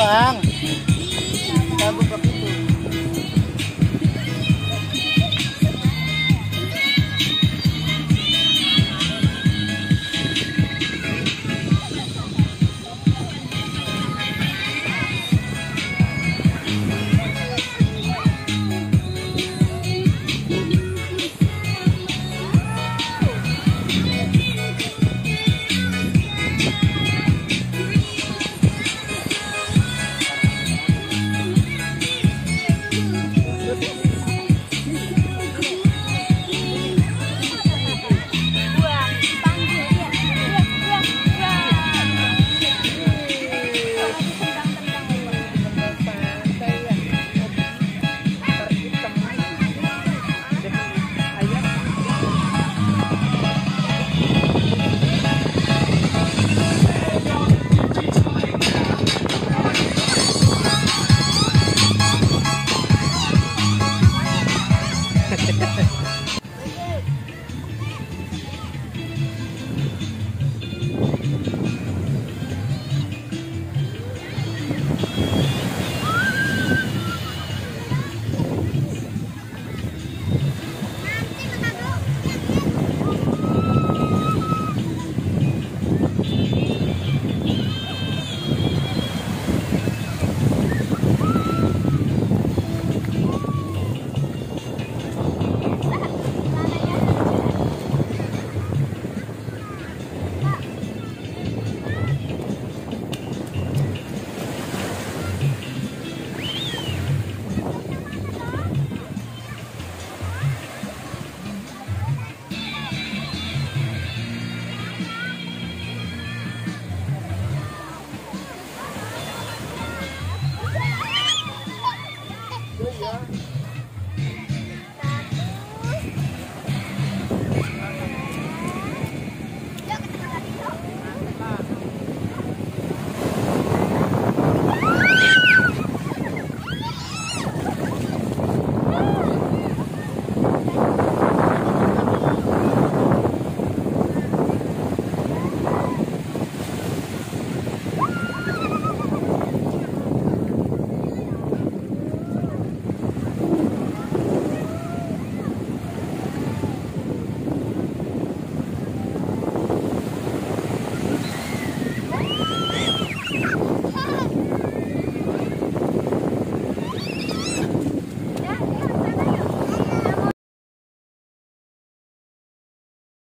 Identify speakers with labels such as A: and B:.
A: bang. Bagus
B: there.